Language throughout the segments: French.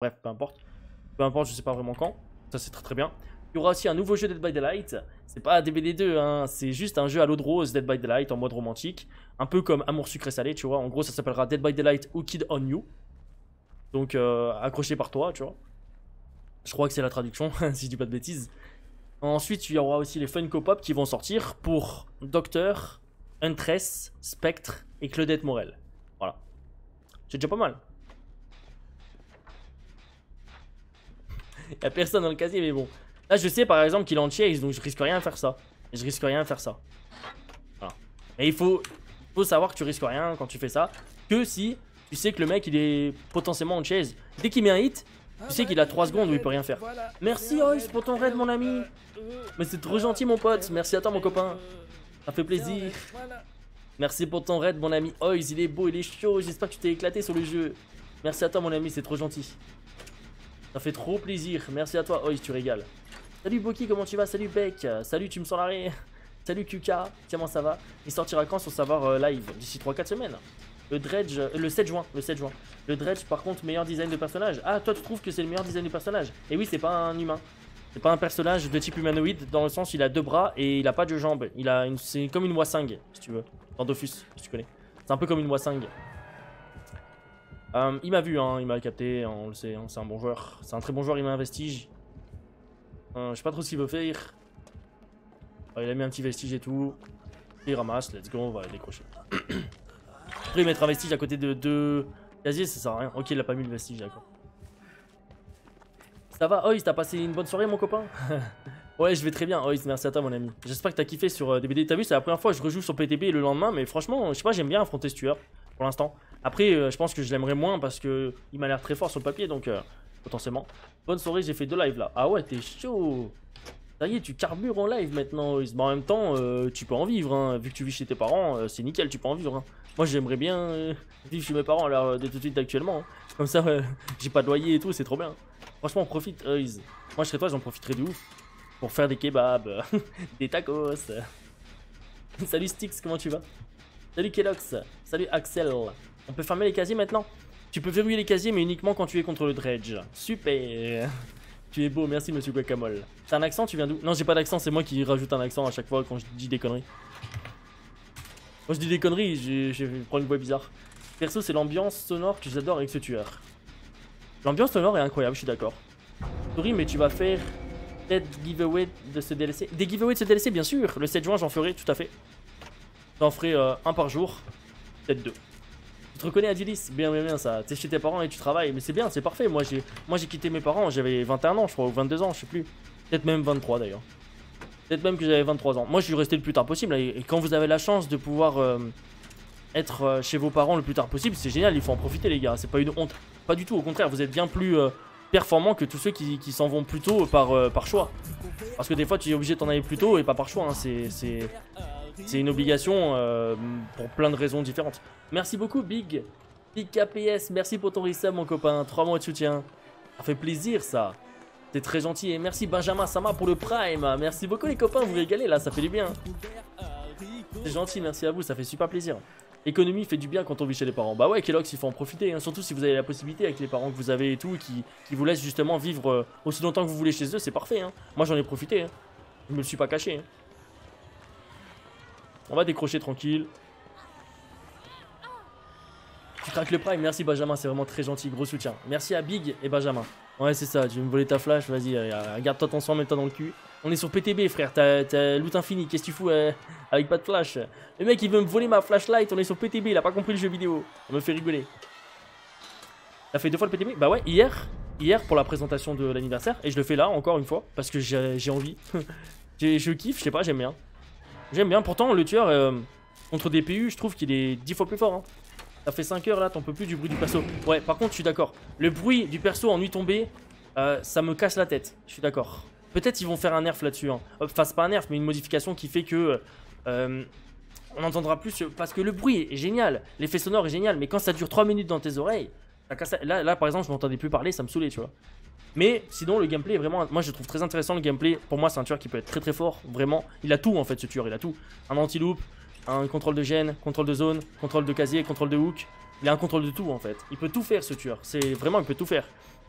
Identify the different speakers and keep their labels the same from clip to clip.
Speaker 1: Bref, peu importe. Peu importe, je sais pas vraiment quand. Ça, c'est très très bien. Il y aura aussi un nouveau jeu Dead by Daylight. C'est pas DBD 2, hein. c'est juste un jeu à l'eau de rose Dead by Daylight en mode romantique. Un peu comme Amour sucré salé, tu vois. En gros, ça s'appellera Dead by Daylight ou Kid on You. Donc, euh, accroché par toi, tu vois. Je crois que c'est la traduction, si je dis pas de bêtises. Ensuite, il y aura aussi les Funko Pop qui vont sortir pour Docteur, Huntress, Spectre et Claudette Morel. Voilà. C'est déjà pas mal. Il a personne dans le casier, mais bon. Là, je sais par exemple qu'il est en chase, donc je risque rien à faire ça. Je risque rien à faire ça. Voilà. Et il faut, faut savoir que tu risques rien quand tu fais ça. Que si tu sais que le mec il est potentiellement en chase. Dès qu'il met un hit, tu sais qu'il a 3 secondes où il peut rien faire. Merci Ois pour ton raid mon ami. Mais c'est trop gentil mon pote. Merci à toi mon copain. Ça fait plaisir. Merci pour ton raid mon ami Ois. Il est beau, il est chaud. J'espère que tu t'es éclaté sur le jeu. Merci à toi mon ami, c'est trop gentil. Ça fait trop plaisir. Merci à toi Ois, tu régales. Salut Boki, comment tu vas? Salut Beck. Salut, tu me sens l'arrêt. Salut Kuka, comment ça va? Il sortira quand sur savoir euh, live? D'ici 3-4 semaines. Le Dredge, euh, le 7 juin, le 7 juin. Le Dredge, par contre, meilleur design de personnage. Ah, toi, tu trouves que c'est le meilleur design de personnage Et oui, c'est pas un humain. C'est pas un personnage de type humanoïde, dans le sens il a deux bras et il a pas de jambes. Il a une, c'est comme une Wasing, si tu veux. Dans Dofus, si tu connais. C'est un peu comme une Wasing. Euh, il m'a vu, hein, il m'a capté, on le sait, hein, c'est un bon joueur. C'est un très bon joueur, il m'a un vestige. Euh, je sais pas trop ce qu'il veut faire. il a mis un petit vestige et tout. Il ramasse, let's go, on va décrocher. Après, mettre un vestige à côté de deux casiers, ça sert à rien. Ok, il a pas mis le vestige, d'accord. Ça va, Ois, t'as passé une bonne soirée, mon copain? Ouais, je vais très bien, Ois, merci à toi, mon ami. J'espère que t'as kiffé sur euh, DBD. T'as vu, c'est la première fois que je rejoue sur PTB le lendemain, mais franchement, je sais pas, j'aime bien affronter ce tueur, pour l'instant. Après, euh, je pense que je l'aimerais moins parce que il m'a l'air très fort sur le papier, donc euh, potentiellement. Bonne soirée, j'ai fait deux lives là. Ah ouais, t'es chaud ça y est, tu carbures en live maintenant. Mais en même temps, tu peux en vivre. Hein. Vu que tu vis chez tes parents, c'est nickel, tu peux en vivre. Hein. Moi, j'aimerais bien vivre chez mes parents l'heure de tout de suite actuellement. Hein. Comme ça, j'ai pas de loyer et tout, c'est trop bien. Franchement, on profite. Moi, je serais toi, j'en profiterais de ouf. Pour faire des kebabs, des tacos. Salut Styx, comment tu vas? Salut Kellox, salut Axel. On peut fermer les casiers maintenant? Tu peux verrouiller les casiers, mais uniquement quand tu es contre le dredge. Super Tu es beau, merci monsieur Guacamole. T'as un accent, tu viens d'où? Non, j'ai pas d'accent, c'est moi qui rajoute un accent à chaque fois quand je dis des conneries. Quand je dis des conneries, je prends une voix bizarre. Perso, c'est l'ambiance sonore que j'adore avec ce tueur. L'ambiance sonore est incroyable, je suis d'accord. Sorry, mais tu vas faire peut-être giveaway de ce DLC. Des giveaways de ce DLC, bien sûr. Le 7 juin, j'en ferai, tout à fait. J'en ferai euh, un par jour. Peut-être deux. Tu te reconnais, Adilis Bien, bien, bien, ça. T'es chez tes parents et tu travailles. Mais c'est bien, c'est parfait. Moi, j'ai moi, quitté mes parents, j'avais 21 ans, je crois, ou 22 ans, je sais plus. Peut-être même 23 d'ailleurs. Peut-être même que j'avais 23 ans. Moi, je suis resté le plus tard possible. Et quand vous avez la chance de pouvoir euh, être euh, chez vos parents le plus tard possible, c'est génial. Il faut en profiter, les gars. C'est pas une honte. Pas du tout, au contraire, vous êtes bien plus euh, performant que tous ceux qui, s'en vont plus tôt par, par choix. Parce que des fois, tu es obligé de t'en aller plus tôt et pas par choix. Hein. C'est une obligation euh, pour plein de raisons différentes. Merci beaucoup, Big. Big KPS, merci pour ton resub, mon copain. Trois mois de soutien. Ça fait plaisir, ça. T'es très gentil. Et merci, Benjamin Sama, pour le Prime. Merci beaucoup, les copains. Vous régalez, là. Ça fait du bien. C'est gentil, merci à vous. Ça fait super plaisir. L'économie fait du bien quand on vit chez les parents. Bah ouais, Kellogg's, il faut en profiter. Hein. Surtout si vous avez la possibilité avec les parents que vous avez et tout, qui, qui vous laissent justement vivre euh, aussi longtemps que vous voulez chez eux, c'est parfait. Hein. Moi, j'en ai profité. Hein. Je me le suis pas caché. On va décrocher tranquille. Tu craques le prime, merci Benjamin, c'est vraiment très gentil, gros soutien. Merci à Big et Benjamin. Ouais, c'est ça, tu veux me voler ta flash, vas-y, regarde-toi ton sang, mets-toi dans le cul. On est sur PTB, frère. T'as loot infini. Qu'est-ce que tu fous euh, avec pas de flash? Le mec, il veut me voler ma flashlight. On est sur PTB. Il a pas compris le jeu vidéo. On me fait rigoler. T'as fait deux fois le PTB Bah ouais, hier. Hier pour la présentation de l'anniversaire. Et je le fais là, encore une fois. Parce que j'ai envie. je kiffe, je sais pas, j'aime bien. J'aime bien. Pourtant, le tueur, euh, contre des PU, je trouve qu'il est dix fois plus fort. Hein. Ça fait 5 heures là, t'en peux plus du bruit du perso. Ouais, par contre, je suis d'accord. Le bruit du perso en nuit tombée, euh, ça me casse la tête. Je suis d'accord. Peut-être ils vont faire un nerf là-dessus. Hein. Enfin, pas un nerf, mais une modification qui fait que... Euh, on entendra plus... Parce que le bruit est génial. L'effet sonore est génial. Mais quand ça dure 3 minutes dans tes oreilles... Là, par exemple, je m'entendais plus parler, ça me saoulait, tu vois. Mais sinon, le gameplay est vraiment... Moi, je trouve très intéressant le gameplay. Pour moi, c'est un tueur qui peut être très très fort. Vraiment. Il a tout, en fait, ce tueur. Il a tout. Un anti-loop, un contrôle de gêne, contrôle de zone, contrôle de casier, contrôle de hook. Il a un contrôle de tout, en fait. Il peut tout faire, ce tueur. C'est Vraiment, il peut tout faire.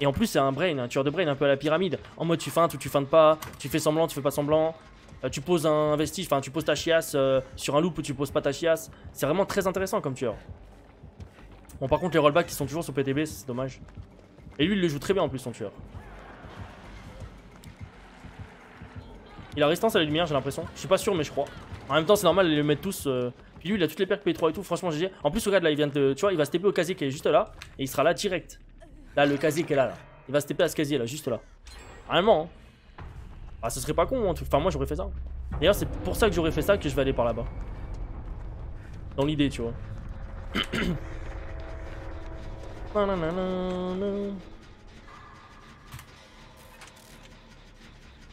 Speaker 1: Et en plus, c'est un brain, un tueur de brain un peu à la pyramide. En mode tu feintes ou tu feintes pas, tu fais semblant, tu fais pas semblant. Euh, tu poses un vestige, enfin tu poses ta chiasse euh, sur un loop ou tu poses pas ta chiasse. C'est vraiment très intéressant comme tueur. Bon, par contre, les rollbacks qui sont toujours sur PTB, c'est dommage. Et lui, il le joue très bien en plus, son tueur. Il a résistance à la lumière, j'ai l'impression. Je suis pas sûr, mais je crois. En même temps, c'est normal, ils le mettent tous. Euh, puis lui, il a toutes les perks P3 et tout. Franchement, GG. En plus, regarde là, il vient de. Tu vois, il va se TP au casier qui est juste là. Et il sera là direct. Là, le casier qui est là, là. Il va se TP à ce casier là, juste là. Vraiment. Hein. Ah, ce serait pas con. Hein. Enfin, moi, j'aurais fait ça. D'ailleurs, c'est pour ça que j'aurais fait ça que je vais aller par là-bas. Dans l'idée, tu vois.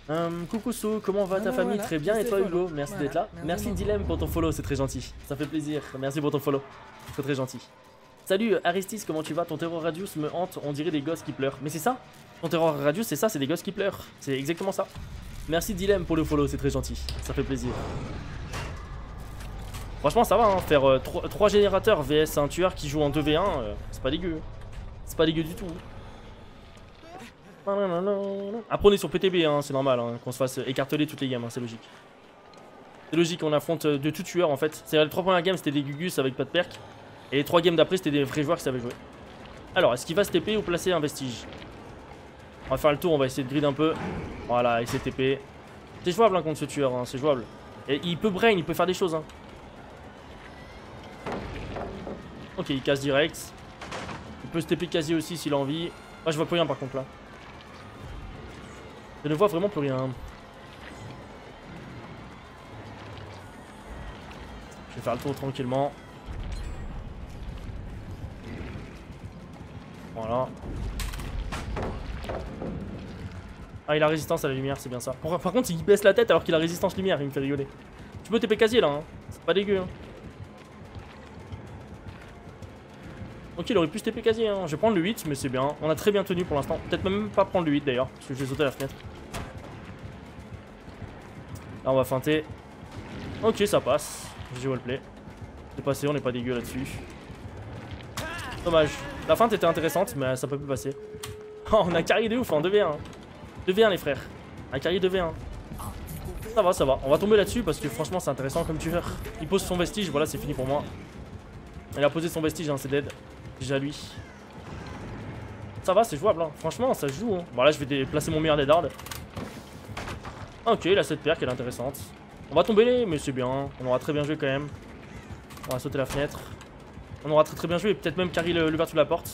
Speaker 1: Euh, coucou Sou, comment va ta famille Très bien et toi Hugo Merci d'être là. Merci, Dilem pour ton follow, c'est très gentil. Ça fait plaisir. Merci pour ton follow. C'est très gentil. Salut Aristis, comment tu vas Ton terror radius me hante, on dirait des gosses qui pleurent. Mais c'est ça Ton terror radius, c'est ça, c'est des gosses qui pleurent. C'est exactement ça. Merci Dilem pour le follow, c'est très gentil. Ça fait plaisir. Franchement, ça va, hein, faire 3, euh, générateurs vs un tueur qui joue en 2v1, euh, c'est pas dégueu. C'est pas dégueu du tout. Après on est sur PTB, hein, c'est normal hein, qu'on se fasse écarteler toutes les games, hein, c'est logique. C'est logique, on affronte euh, de tout tueur en fait. C'est les trois premières games c'était des Gugus avec pas de perk. Et les trois games d'après c'était des vrais joueurs qui savaient jouer. Alors, est-ce qu'il va se TP ou placer un vestige? On va faire le tour, on va essayer de grid un peu. Voilà, il s'est TP. C'est jouable hein, contre ce tueur, c'est jouable. Et il peut brain, il peut faire des choses. Ok, il casse direct. Il peut se TP quasi aussi s'il a envie. Moi je vois plus rien par contre là. Je ne vois vraiment plus rien. Je vais faire le tour tranquillement. Voilà. Ah, il a résistance à la lumière, c'est bien ça. Par, contre, il baisse la tête alors qu'il a résistance lumière, il me fait rigoler. Tu peux TP casier là, hein. c'est pas dégueu. Hein. Ok, il aurait pu se TP quasi. Hein. Je vais prendre le 8, mais c'est bien. On a très bien tenu pour l'instant. Peut-être même pas prendre le 8 d'ailleurs, parce que je vais sauter la fenêtre. Là, on va feinter. Ok, ça passe. J'ai wallplay. C'est passé, on n'est pas dégueu là-dessus. Dommage. La feinte était intéressante, mais ça peut plus passer. Oh, on a carré de ouf en 2v1. 2v1 les frères. Un carré 2v1. Ça va, ça va. On va tomber là-dessus parce que franchement c'est intéressant comme tueur. Il pose son vestige, voilà c'est fini pour moi. Il a posé son vestige, hein, c'est dead. Déjà lui. Ça va, c'est jouable. Hein. Franchement, ça joue. Hein. Bon, là, je vais déplacer mon meilleur hard. Ok, là, cette paire qui est intéressante. On va tomber, mais c'est bien. On aura très bien joué quand même. On va sauter la fenêtre. On aura très très bien joué. Peut-être même carry l'ouverture de la porte.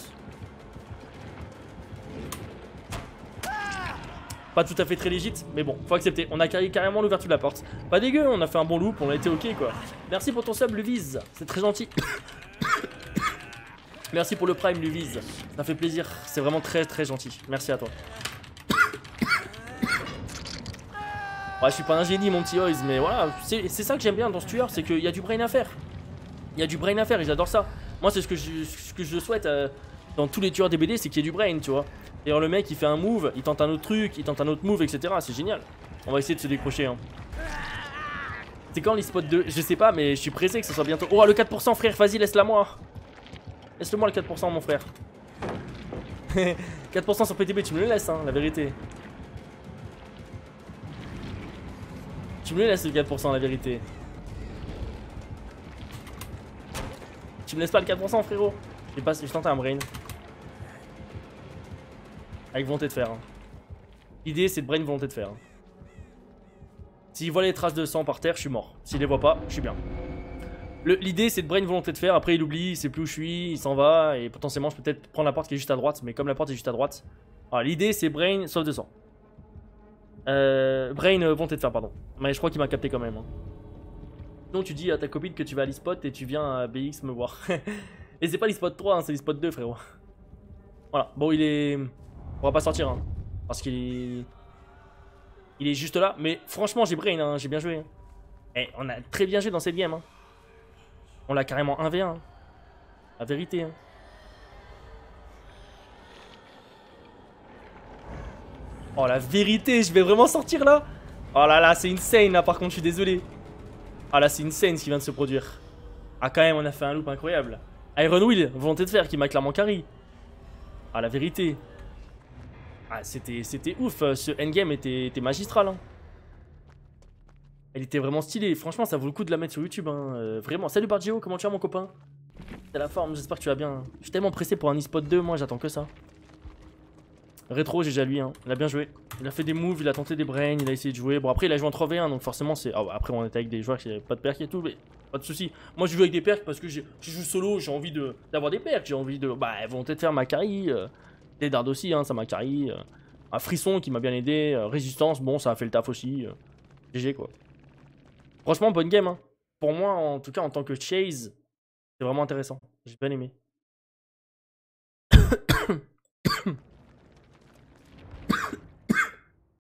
Speaker 1: Pas tout à fait très légite, mais bon, faut accepter. On a carré carrément l'ouverture de la porte. Pas dégueu, on a fait un bon loop, on a été ok quoi. Merci pour ton sub, Luvise. C'est très gentil. Merci pour le prime, Luvise. Ça fait plaisir. C'est vraiment très très gentil. Merci à toi. Ouais, je suis pas un génie, mon petit Oz, mais voilà. C'est ça que j'aime bien dans ce tueur, c'est qu'il y a du brain à faire. Il y a du brain à faire et j'adore ça. Moi, c'est ce que je, ce que je souhaite euh, dans tous les tueurs des BD, c'est qu'il y ait du brain, tu vois. D'ailleurs, le mec, il fait un move, il tente un autre truc, il tente un autre move, etc. C'est génial. On va essayer de se décrocher, hein. C'est quand l'e-spot 2 Je sais pas, mais je suis pressé que ce soit bientôt. Oh, le 4%, frère, vas-y, laisse-la moi. Laisse-le-moi le 4% mon frère. 4% sur PTB, tu me le laisses, hein, la vérité. Tu me le laisses le 4%, la vérité. Tu me laisses pas le 4%, frérot. Je vais, je tenter un brain. Avec volonté de faire. Hein. L'idée, c'est de brain volonté de faire. Hein. S'il voit les traces de sang par terre, je suis mort. S'il les voit pas, je suis bien. L'idée c'est de brain volonté de faire, après il oublie, il sait plus où je suis, il s'en va, et potentiellement je peux peut-être prendre la porte qui est juste à droite, mais comme la porte est juste à droite. l'idée c'est brain de sang. Euh, brain euh, volonté de faire, pardon. Mais je crois qu'il m'a capté quand même. Hein. Sinon tu dis à ta copine que tu vas à l'e-spot et tu viens à BX me voir. et c'est pas l'e-spot 3, hein, c'est l'e-spot 2 frérot. Voilà, bon il est... On va pas sortir, hein, parce qu'il est... Il est juste là, mais franchement j'ai brain, hein, j'ai bien joué. Et eh, on a très bien joué dans cette game. Hein. On l'a carrément 1v1. Hein. La vérité. Hein. Oh la vérité, je vais vraiment sortir là Oh là là, c'est insane là par contre, je suis désolé. Ah là, c'est insane ce qui vient de se produire. Ah quand même, on a fait un loop incroyable. Iron Will, volonté de faire, qui m'a clairement carry. Ah la vérité. Ah, c'était c'était ouf, euh, ce endgame était, était magistral. Hein. Elle était vraiment stylée, franchement ça vaut le coup de la mettre sur YouTube, hein. euh, vraiment. Salut Bargio, comment tu vas mon copain? C'est la forme, j'espère que tu vas bien. Je suis tellement pressé pour un e-spot 2, moi j'attends que ça. Rétro, j'ai déjà lui, hein. il a bien joué. Il a fait des moves, il a tenté des brains, il a essayé de jouer. Bon après il a joué en 3v1 donc forcément c'est... Ah, après on était avec des joueurs qui n'avaient pas de perks et tout, mais pas de soucis. Moi je joue avec des perks parce que je joue solo, j'ai envie d'avoir des perks, j'ai envie de... Bah volonté de faire ma euh, des dards aussi, hein, ça m'a. Euh, un frisson qui m'a bien aidé, résistance, bon ça a fait le taf aussi. GG quoi. Franchement bonne game hein. Pour moi en tout cas en tant que chase, c'est vraiment intéressant. J'ai bien aimé.